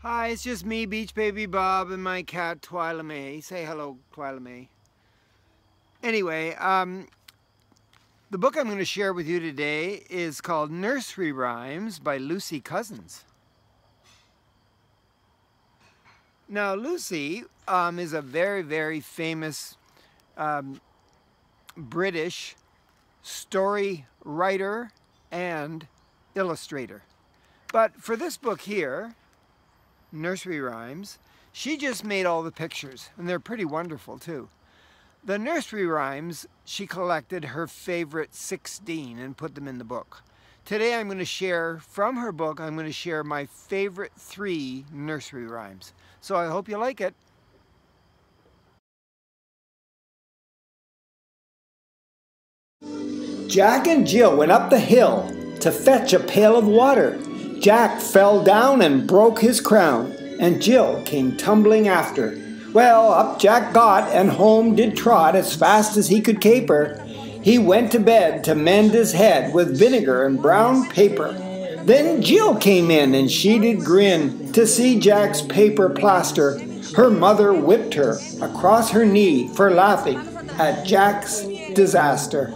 Hi, it's just me, Beach Baby Bob, and my cat, Twyla May. Say hello, Twyla May. Anyway, um, the book I'm going to share with you today is called Nursery Rhymes by Lucy Cousins. Now, Lucy um, is a very, very famous um, British story writer and illustrator. But for this book here, Nursery Rhymes, she just made all the pictures, and they're pretty wonderful too. The nursery rhymes, she collected her favorite 16 and put them in the book. Today I'm going to share, from her book, I'm going to share my favorite three nursery rhymes. So I hope you like it. Jack and Jill went up the hill to fetch a pail of water. Jack fell down and broke his crown, and Jill came tumbling after. Well, up Jack got, and home did trot as fast as he could caper. He went to bed to mend his head with vinegar and brown paper. Then Jill came in, and she did grin to see Jack's paper plaster. Her mother whipped her across her knee for laughing at Jack's disaster.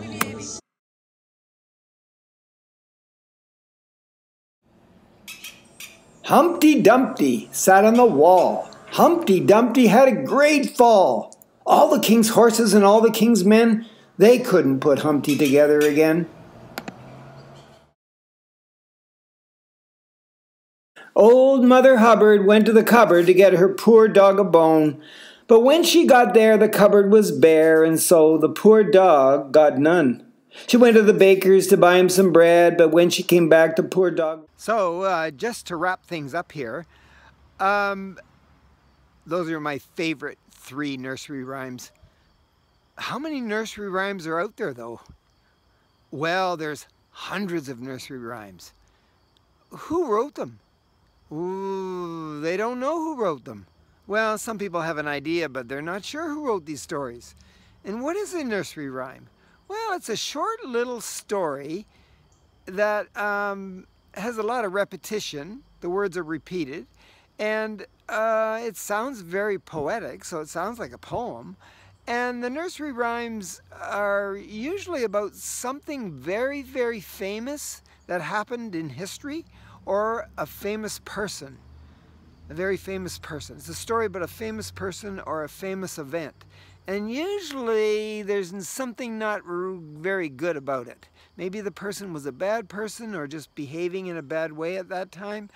Humpty Dumpty sat on the wall. Humpty Dumpty had a great fall. All the king's horses and all the king's men, they couldn't put Humpty together again. Old Mother Hubbard went to the cupboard to get her poor dog a bone. But when she got there, the cupboard was bare, and so the poor dog got none. She went to the baker's to buy him some bread, but when she came back, the poor dog... So, uh, just to wrap things up here, um, those are my favorite three nursery rhymes. How many nursery rhymes are out there, though? Well, there's hundreds of nursery rhymes. Who wrote them? Ooh, they don't know who wrote them. Well, some people have an idea, but they're not sure who wrote these stories. And what is a nursery rhyme? Well, it's a short little story that um, has a lot of repetition. The words are repeated. And uh, it sounds very poetic, so it sounds like a poem. And the nursery rhymes are usually about something very, very famous that happened in history or a famous person. A very famous person. It's a story about a famous person or a famous event. And usually there's something not very good about it. Maybe the person was a bad person or just behaving in a bad way at that time.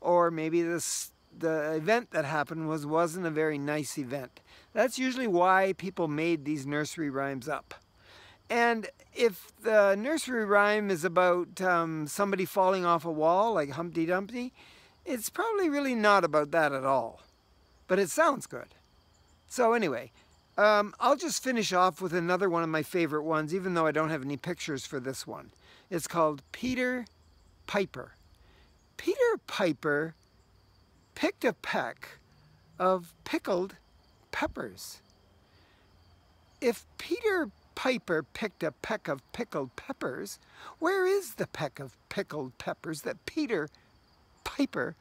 Or maybe this, the event that happened was, wasn't a very nice event. That's usually why people made these nursery rhymes up. And if the nursery rhyme is about um, somebody falling off a wall like Humpty Dumpty, it's probably really not about that at all. But it sounds good. So anyway, um, I'll just finish off with another one of my favorite ones, even though I don't have any pictures for this one. It's called Peter Piper. Peter Piper picked a peck of pickled peppers. If Peter Piper picked a peck of pickled peppers, where is the peck of pickled peppers that Peter Piper?